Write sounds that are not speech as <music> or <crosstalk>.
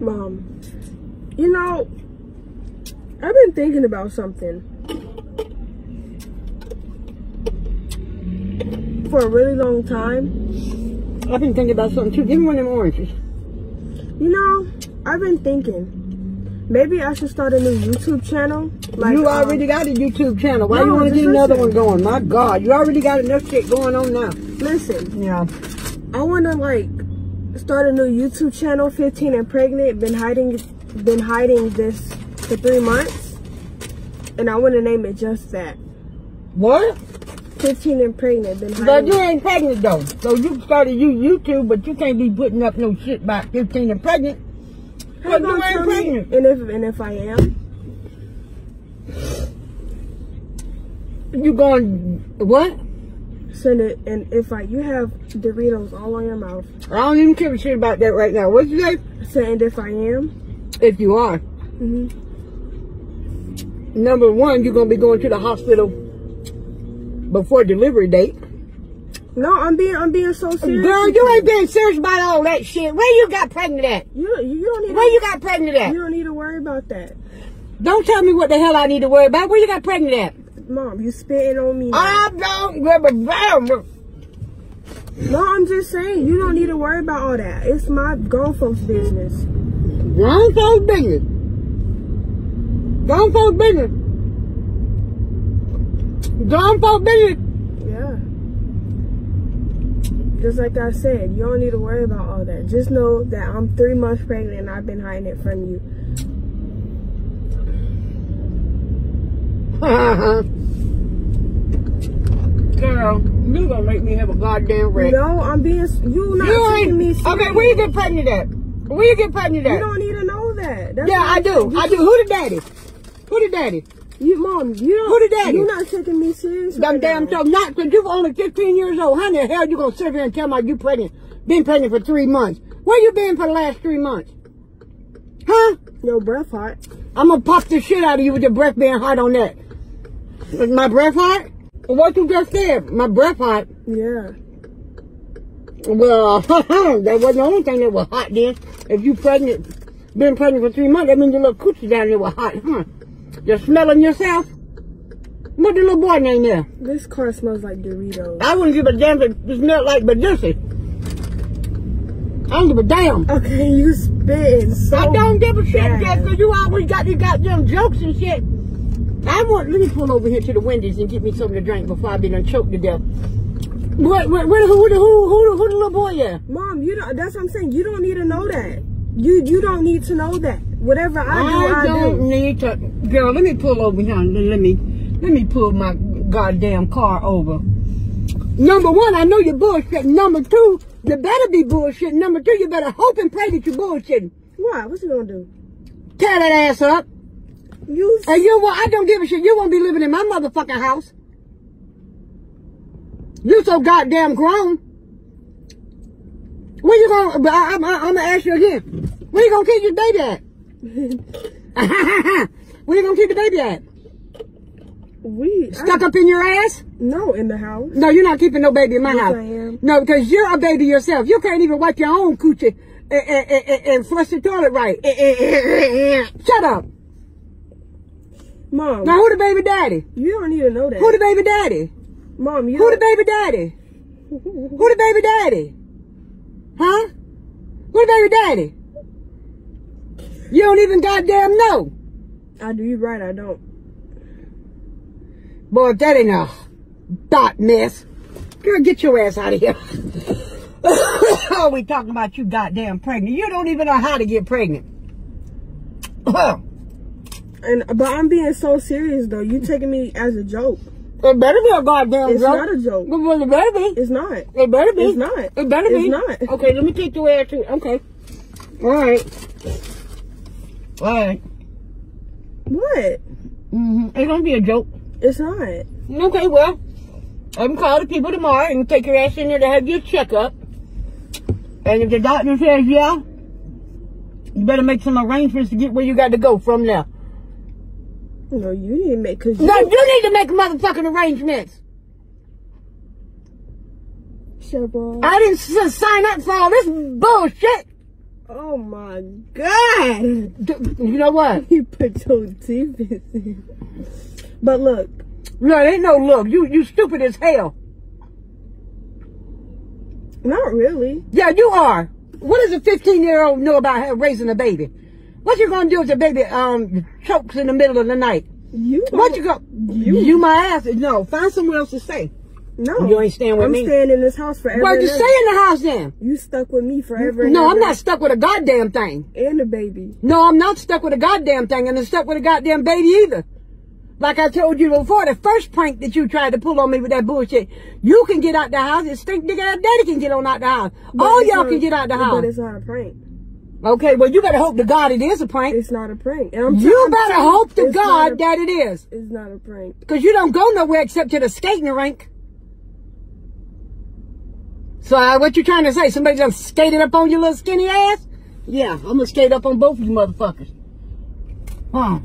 Mom, you know, I've been thinking about something for a really long time. I've been thinking about something too. Give me one of them oranges. You know, I've been thinking maybe I should start a new YouTube channel. Like, you um, already um, got a YouTube channel. Why no, you want to get another one going? My God, you already got enough shit going on now. Listen. Yeah. I want to like start a new YouTube channel. 15 and pregnant. Been hiding, been hiding this for three months, and I want to name it just that. What? 15 and pregnant. Been hiding. But you ain't pregnant though. So you started you YouTube, but you can't be putting up no shit about 15 and pregnant. But you ain't pregnant. And if and if I am. You going what? Send it, and if I you have Doritos all on your mouth. I don't even care a shit about that right now. What you say? Saying if I am. If you are. Mm hmm Number one, you're gonna be going to the hospital before delivery date. No, I'm being I'm being so serious. Girl, you ain't being serious about all that shit. Where you got pregnant at? You you don't need. Where to, you got pregnant at? You don't need to worry about that. Don't tell me what the hell I need to worry about. Where you got pregnant at? Mom, you spitting on me. I don't give a damn. No, I'm just saying you don't need to worry about all that. It's my grown folks' business. Grown folks' business. Grown folks' business. Grown folks' business. Yeah. Just like I said, you don't need to worry about all that. Just know that I'm three months pregnant and I've been hiding it from you. <laughs> Girl, you gonna make me have a goddamn wreck. No, I'm being you not you taking me serious. Okay, where you get pregnant at? Where you get pregnant at? You don't need to know that. That's yeah, I do. I do. Who the daddy? Who the daddy? You, mom, you don't. Who the daddy? You're not taking me serious. Damn, damn, so not because you're only 15 years old. How the hell you gonna sit here and tell me you pregnant? Been pregnant for three months. Where you been for the last three months? Huh? Your breath hot. I'm gonna pop the shit out of you with your breath being hot on that. My breath hot? What you just said? My breath hot? Yeah. Well, <laughs> that wasn't the only thing that was hot then. If you pregnant, been pregnant for three months, that means your little coochie down there was hot, huh? You're smelling yourself? What the little boy name there? This car smells like Doritos. I wouldn't give a damn if it smelled like Badussi. I don't give a damn. Okay, you spit so I don't give a shit, because you always got these goddamn jokes and shit. I want, let me pull over here to the Wendy's and get me something to drink before I be done choked to death. What, what, what, who, who, who, who, who the little boy at? Mom, you don't, that's what I'm saying. You don't need to know that. You, you don't need to know that. Whatever I do, I, I don't do. need to, girl, let me pull over here. Let me, let me pull my goddamn car over. Number one, I know you're bullshitting. Number two, you better be bullshitting. Number two, you better hope and pray that you're bullshitting. What? What's you gonna do? Tear that ass up. You and you I don't give a shit. You won't be living in my motherfucking house. You so goddamn grown. Where you gonna? I, am gonna ask you again. Where you gonna keep your baby at? <laughs> Where you gonna keep the baby at? We stuck I, up in your ass? No, in the house. No, you're not keeping no baby in my yes, house. I am. No, because you're a baby yourself. You can't even wipe your own coochie and, and, and, and flush the toilet right. <laughs> Shut up. Mom. Now who the baby daddy? You don't need to know that. Who the baby daddy? Mom, you Who the baby daddy? who the baby daddy? Huh? Who the baby daddy? You don't even goddamn know. I do. You right. I don't. Boy, that ain't a dot mess. Girl, get your ass out of here. <coughs> oh, we talking about you goddamn pregnant. You don't even know how to get pregnant. <coughs> Oh. And but I'm being so serious though. You taking me as a joke. It better be a goddamn it's joke. It's not a joke. Well, it better be. It's not. It better be. It's not. It better be. It's not. Okay, let me take your ass to. Okay. All right. All right. What? Mm-hmm. It's gonna be a joke. It's not. Okay, well, I'm call the people tomorrow and take your ass in there to have your checkup. And if the doctor says yeah, you better make some arrangements to get where you got to go from there. No, you need to make cause you, No, you need to make motherfucking arrangements. Chevron. I didn't sign up for all this bullshit. Oh my god! You know what? <laughs> You put your teeth in. But look. No, it ain't no look. You you stupid as hell. Not really. Yeah, you are. What does a 15 year old know about raising a baby? What you gonna do if your baby um chokes in the middle of the night? You. What you go? You. You my ass. No, find somewhere else to stay. No. You ain't staying with me. I'm staying in this house forever. Well, you stay in the house then. You stuck with me forever. and No, I'm not stuck with a goddamn thing. And the baby. No, I'm not stuck with a goddamn thing, and I'm stuck with a goddamn baby either. Like I told you before, the first prank that you tried to pull on me with that bullshit, you can get out the house, and stink nigga ass daddy can get on out the house. But All y'all can get out the house. But it's not a prank. Okay, well you better hope to God it is a prank. It's not a prank. And I'm You better hope to God a- that it is. It's not a prank. Because you don't go nowhere except to the skating rink. So uh, what you trying to say? Somebody just skated up on your little skinny ass? Yeah, I'm gonna skate up on both of you motherfuckers. Huh.